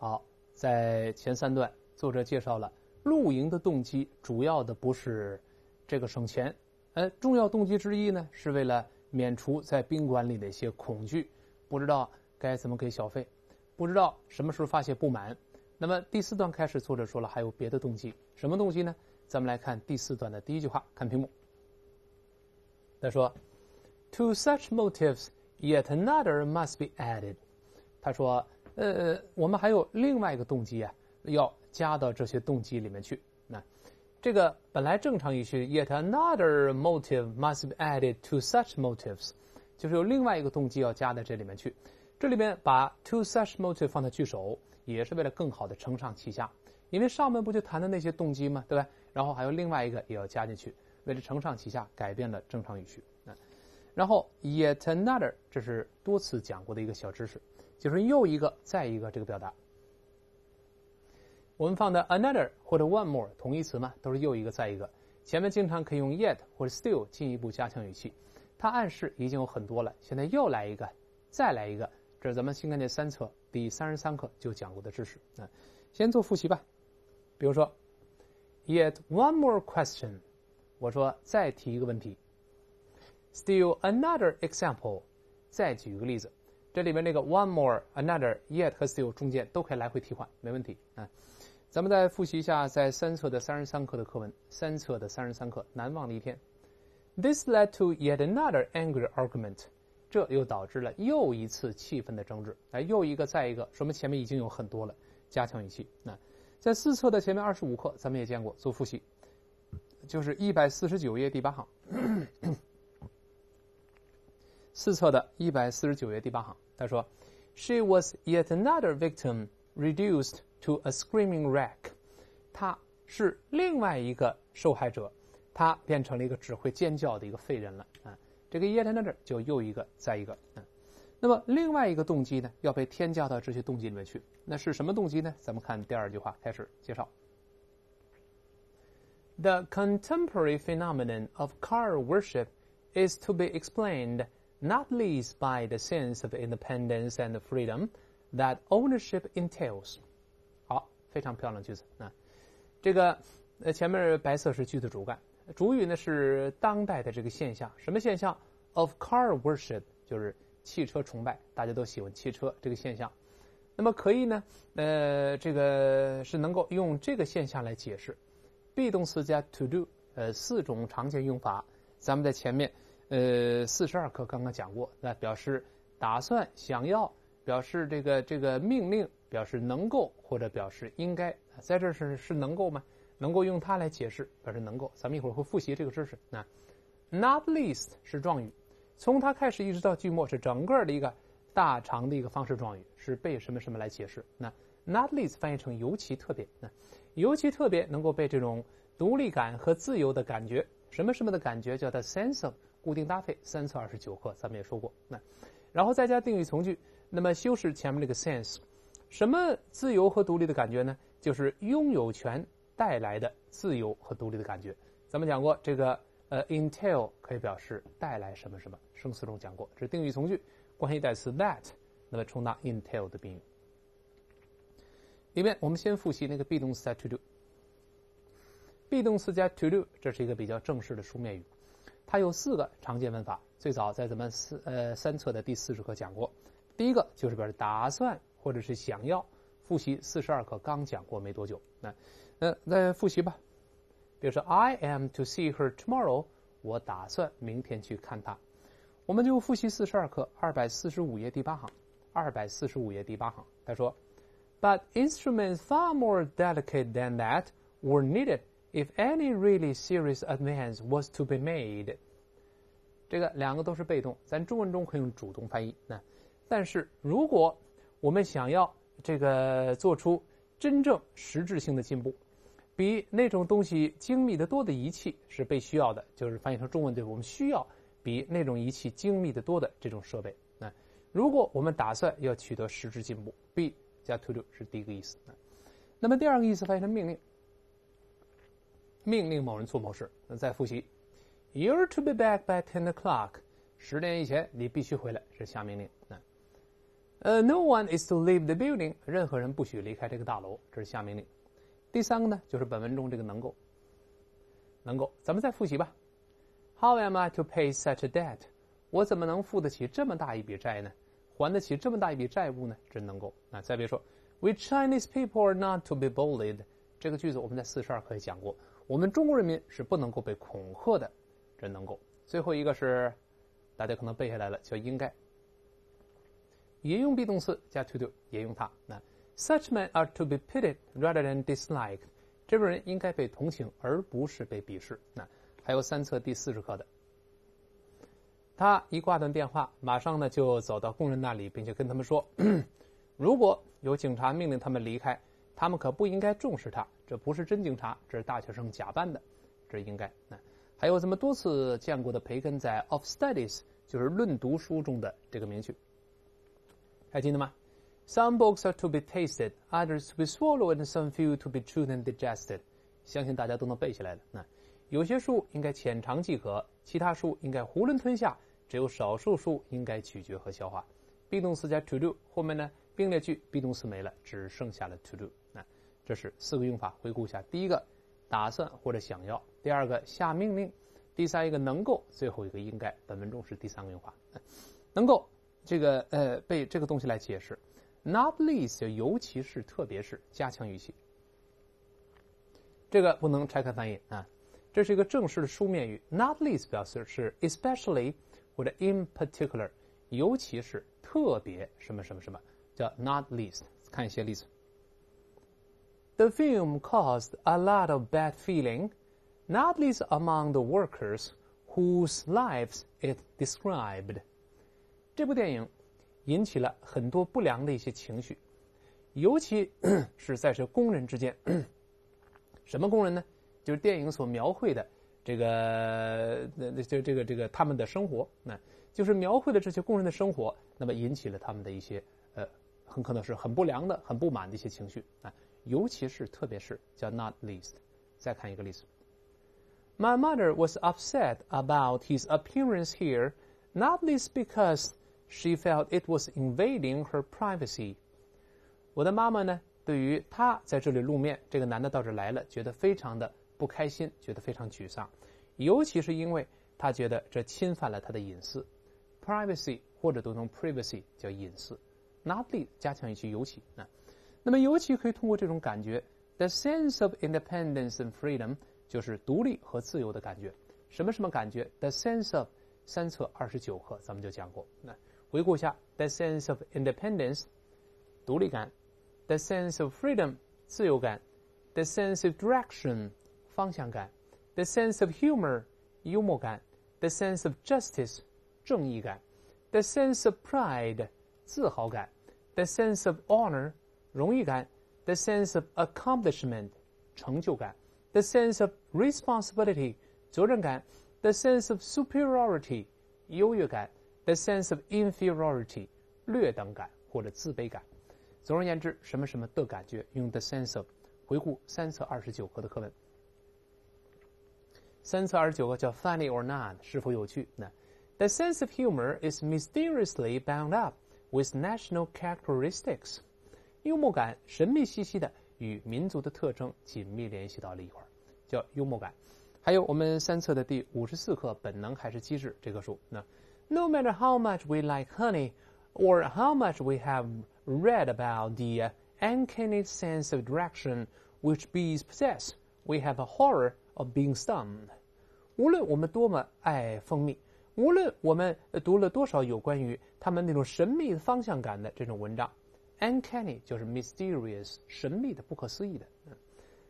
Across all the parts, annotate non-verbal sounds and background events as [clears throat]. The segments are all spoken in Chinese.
好，在前三段，作者介绍了露营的动机，主要的不是这个省钱，呃，重要动机之一呢，是为了免除在宾馆里的一些恐惧，不知道该怎么给小费，不知道什么时候发泄不满。那么第四段开始，作者说了还有别的动机，什么动机呢？咱们来看第四段的第一句话，看屏幕。他说：“To such motives, yet another must be added。”他说。呃，我们还有另外一个动机啊，要加到这些动机里面去。那这个本来正常语序，yet another motive must be added to such motives，就是有另外一个动机要加在这里面去。这里面把 to such motive 放在句首，也是为了更好的承上启下。因为上面不就谈的那些动机吗？对吧？然后还有另外一个也要加进去，为了承上启下，改变了正常语序。那然后 yet another，这是多次讲过的一个小知识。就是又一个再一个这个表达，我们放的 another 或者 one more 同义词嘛，都是又一个再一个。前面经常可以用 yet 或者 still 进一步加强语气，它暗示已经有很多了，现在又来一个，再来一个。这是咱们新概念三册第三十三课就讲过的知识啊。先做复习吧，比如说 yet one more question，我说再提一个问题；still another example，再举一个例子。这里面那个 one more another yet 和 still 中间都可以来回替换，没问题啊。咱们再复习一下在三册的三十三课的课文，三册的三十三课难忘的一天。This led to yet another angry argument，这又导致了又一次气愤的争执。哎，又一个再一个，说明前面已经有很多了，加强语气。那在四册的前面二十五课，咱们也见过做复习，就是一百四十九页第八行。四册的一百四十九页第八行，他说：“She was yet another victim reduced to a screaming wreck。”她是另外一个受害者，她变成了一个只会尖叫的一个废人了啊！这个 yet another 就又一个再一个啊。那么另外一个动机呢，要被添加到这些动机里面去，那是什么动机呢？咱们看第二句话开始介绍：“The contemporary phenomenon of car worship is to be explained。” Not least by the sense of independence and freedom that ownership entails。好，非常漂亮的句子啊。这个呃前面白色是句子主干，主语呢是当代的这个现象，什么现象？Of car worship，就是汽车崇拜，大家都喜欢汽车这个现象。那么可以呢，呃，这个是能够用这个现象来解释。be 动词加 to do，呃，四种常见用法，咱们在前面。呃，四十二课刚刚讲过，那表示打算、想要，表示这个这个命令，表示能够或者表示应该，在这是是能够吗？能够用它来解释，表示能够。咱们一会儿会复习这个知识。那 not least 是状语，从它开始一直到句末是整个的一个大长的一个方式状语，是被什么什么来解释。那 not least 翻译成尤其特别，那尤其特别能够被这种独立感和自由的感觉，什么什么的感觉叫它 sense of。固定搭配三次二十九课，咱们也说过。那然后再加定语从句，那么修饰前面这个 sense，什么自由和独立的感觉呢？就是拥有权带来的自由和独立的感觉。咱们讲过这个呃，entail 可以表示带来什么什么，生词中讲过，这是定语从句，关系代词 that，那么充当 entail 的宾语。里面我们先复习那个 be 动词加 to do，be 动词加 to do，这是一个比较正式的书面语。它有四个常见问法，最早在咱们四呃三册的第四十课讲过。第一个就是表示打算或者是想要，复习四十二课刚讲过没多久。那那那复习吧。比如说，I am to see her tomorrow，我打算明天去看她。我们就复习四十二课二百四十五页第八行，二百四十五页第八行，他说，But instruments far more delicate than that were needed. If any really serious advance was to be made，这个两个都是被动，咱中文中可以用主动翻译。那但是如果我们想要这个做出真正实质性的进步，比那种东西精密的多的仪器是被需要的，就是翻译成中文对，我们需要比那种仪器精密的多的这种设备。那如果我们打算要取得实质进步，B 加 to do 是第一个意思。那么第二个意思翻译成命令。命令某人做某事，那再复习，You're to be back by ten o'clock。十点以前你必须回来，是下命令。那 呃，no one is to leave the building，任何人不许离开这个大楼，这是下命令。第三个呢，就是本文中这个能够，能够，咱们再复习吧。How am I to pay such a debt？我怎么能付得起这么大一笔债呢？还得起这么大一笔债务呢？这能够。那再别说，We Chinese people are not to be bullied。 这个句子我们在四十二课也讲过，我们中国人民是不能够被恐吓的，这能够。最后一个是，大家可能背下来了，叫应该。也用 be 动词加 to do，也用它。那 Such men are to be pitied rather than disliked。这种人应该被同情，而不是被鄙视。那还有三册第四十课的。他一挂断电话，马上呢就走到工人那里，并且跟他们说：“ [coughs] 如果有警察命令他们离开，他们可不应该重视他。这不是真警察，这是大学生假扮的，这应该。”那还有咱们多次见过的培根在《Of Studies》就是论读书中的这个名句。还记得吗？Some books are to be tasted, others to be swallowed, and some few to be chewed and digested。相信大家都能背下来的。那有些书应该浅尝即可，其他书应该囫囵吞下，只有少数书应该咀嚼和消化。be 动词加 to do，后面呢并列句 be 动词没了，只剩下了 to do。那这是四个用法，回顾一下：第一个，打算或者想要；第二个，下命令；第三一个，能够；最后一个，应该。本文中是第三个用法，能够。这个呃，被这个东西来解释，not least 尤其是特别是加强语气，这个不能拆开翻译啊。这是一个正式的书面语，not least 表示是 especially 或者 in particular，尤其是特别什么什么什么，叫 not least。看一些例子。The film caused a lot of bad feeling, not least among the workers whose lives it described. 这部电影引起了很多不良的一些情绪，尤其 [clears throat] 是在这工人之间。什么工人呢？就是电影所描绘的这个，那就这个这个他们的生活，那就是描绘的这些工人的生活，那么引起了他们的一些呃，很可能是很不良的、很不满的一些情绪啊，尤其是特别是叫 not least。再看一个例子：My mother was upset about his appearance here, not least because She felt it was invading her privacy。我的妈妈呢，对于他在这里露面，这个男的到这来了，觉得非常的不开心，觉得非常沮丧，尤其是因为他觉得这侵犯了他的隐私。privacy 或者读成 privacy 叫隐私。Not l e 加强语气尤其啊，那么尤其可以通过这种感觉，the sense of independence and freedom 就是独立和自由的感觉。什么什么感觉？the sense of 三册二十九课咱们就讲过那。回顾一下，the sense of independence，独立感；the sense of freedom，自由感；the sense of direction，方向感；the sense of humor，幽默感；the sense of justice，正义感；the sense of pride，自豪感 ；the sense of honor，荣誉感；the sense of accomplishment，成就感；the sense of responsibility，责任感；the sense of superiority，优越感。The sense of inferiority，劣等感或者自卑感。总而言之，什么什么的感觉，用 the sense of。回顾三册二十九课的课文。三册二十九课叫 funny or not，是否有趣？那 the sense of humor is mysteriously bound up with national characteristics。幽默感神秘兮兮的与民族的特征紧密联系到了一块儿，叫幽默感。还有我们三册的第五十四课本能还是机智这棵树那。no matter how much we like honey or how much we have read about the uh, uncanny sense of direction which bees possess, we have a horror of being stung. 无论我们多么爱蜂蜜， 无论我们读了多少有关于他们那种神秘的方向感的这种文章，uncanny 就是 mysterious 神秘的、不可思议的。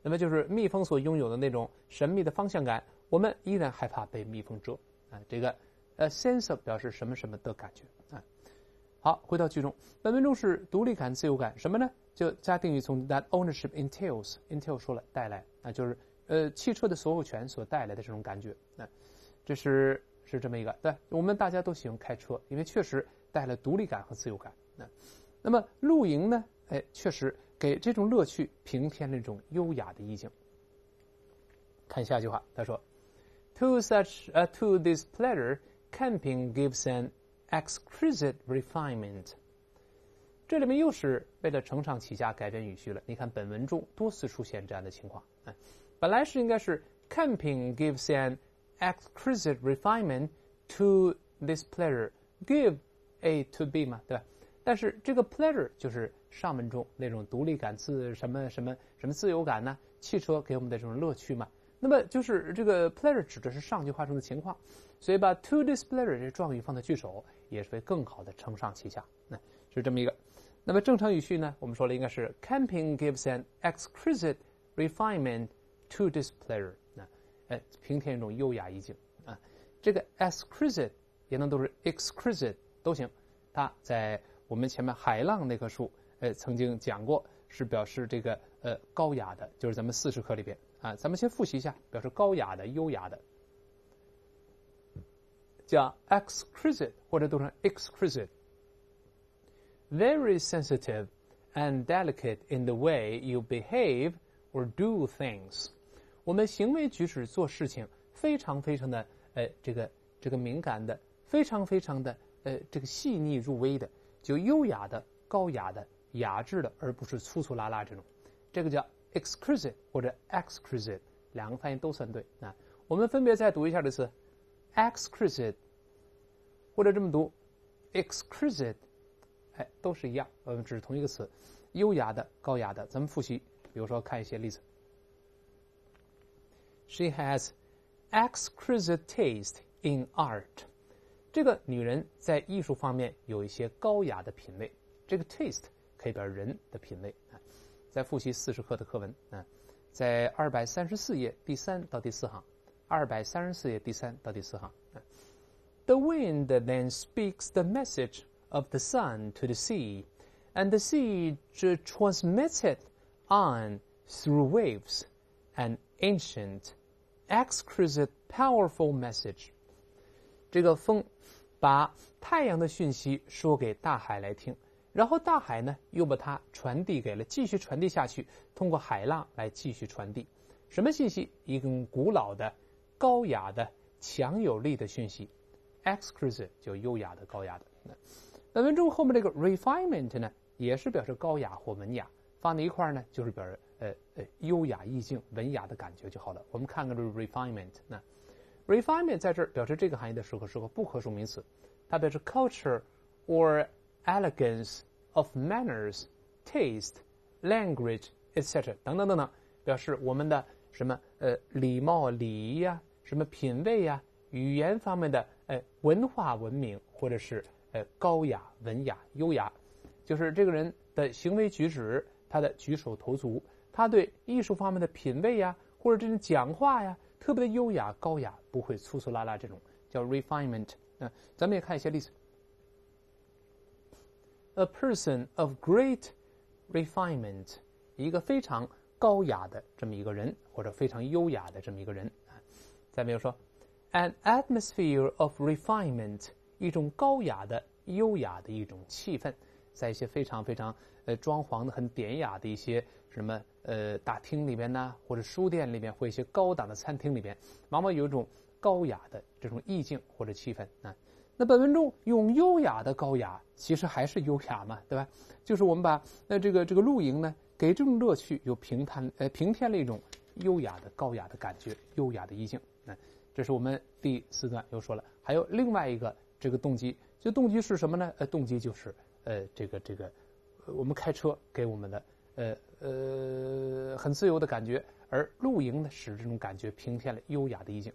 那么就是蜜蜂所拥有的那种神秘的方向感，我们依然害怕被蜜蜂蛰啊。这个呃，sense 表示什么什么的感觉啊。好，回到句中，本文中是独立感、自由感，什么呢？就加定语从 that ownership entails，entail 说了带来啊，就是呃汽车的所有权所带来的这种感觉啊。这是是这么一个，对，我们大家都喜欢开车，因为确实带来独立感和自由感那。那么露营呢？哎，确实给这种乐趣平添了一种优雅的意境。看下一句话，他说：To such a to this pleasure。Camping gives an exquisite refinement。这里面又是为了承上启下改变语序了。你看本文中多次出现这样的情况。嗯，本来是应该是 camping gives an exquisite refinement to this pleasure, give a to B 嘛，对吧？但是这个 pleasure 就是上文中那种独立感、自什么什么什么自由感呢？汽车给我们的这种乐趣嘛。那么就是这个 pleasure 指的是上句话中的情况，所以把 to this pleasure 这状语放在句首，也是会更好的承上启下。那是这么一个。那么正常语序呢？我们说了应该是 camping gives an exquisite refinement to this pleasure。哎，平添一种优雅意境啊。这个 exquisite 也能读是 exquisite 都行。它在我们前面海浪那棵树，呃，曾经讲过，是表示这个呃高雅的，就是咱们四十课里边啊。咱们先复习一下，表示高雅的、优雅的，叫 exquisite 或者读成 exquisite。very sensitive and delicate in the way you behave or do things。我们行为举止做事情非常非常的呃这个这个敏感的，非常非常的呃这个细腻入微的，就优雅的、高雅的、雅致的，而不是粗粗拉拉这种。这个叫 exquisite 或者 exquisite，两个发音都算对啊。我们分别再读一下这词 exquisite，或者这么读 exquisite。哎，都是一样，我们只是同一个词，优雅的、高雅的。咱们复习，比如说看一些例子。She has exquisite taste in art。这个女人在艺术方面有一些高雅的品味。这个 taste 可以表示人的品味啊。再复习四十课的课文啊，在二百三十四页第三到第四行，二百三十四页第三到第四行。The wind then speaks the message. of the sun to the sea, and the sea transmits it on through waves, an ancient, exquisite, powerful message. 这个风把太阳的讯息说给大海来听，然后大海呢又把它传递给了，继续传递下去，通过海浪来继续传递。什么信息？一个古老的、高雅的、强有力的讯息。exquisite 就优雅的、高雅的。那文中后面这个 refinement 呢，也是表示高雅或文雅，放在一块儿呢，就是表示呃呃优雅意境、文雅的感觉就好了。我们看看这个 refinement，那 refinement 在这儿表示这个含义的时候是个不可数名词，它表示 culture or elegance of manners, taste, language, etc. 等等等等，表示我们的什么呃礼貌、礼仪呀，什么品味呀，语言方面的呃文化文明，或者是。呃，高雅、文雅、优雅，就是这个人的行为举止，他的举手投足，他对艺术方面的品味呀，或者这种讲话呀，特别的优雅、高雅，不会粗粗拉拉，这种叫 refinement。嗯，咱们也看一些例子。A person of great refinement，一个非常高雅的这么一个人，或者非常优雅的这么一个人啊。再比如说，an atmosphere of refinement。一种高雅的、优雅的一种气氛，在一些非常非常呃装潢的很典雅的一些什么呃大厅里边呢，或者书店里边，或一些高档的餐厅里边，往往有一种高雅的这种意境或者气氛啊。那本文中用优雅的高雅，其实还是优雅嘛，对吧？就是我们把那这个这个露营呢，给这种乐趣又平摊呃平添了一种优雅的高雅的感觉，优雅的意境。那这是我们第四段又说了，还有另外一个。这个动机，这动机是什么呢？呃，动机就是呃，这个这个，我们开车给我们的呃呃很自由的感觉，而露营呢使这种感觉平添了优雅的意境。